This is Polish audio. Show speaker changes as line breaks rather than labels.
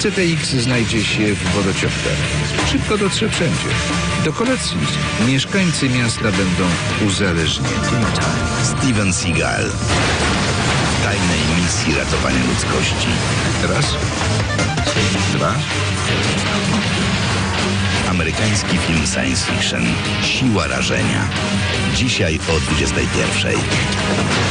CTX znajdzie się w wodociągach. Szybko dotrze wszędzie. Do kolacji mieszkańcy miasta będą uzależnieni.
Steven Seagal. Tajnej misji ratowania ludzkości.
Raz, dwa,
Amerykański film science fiction. Siła rażenia. Dzisiaj o 21.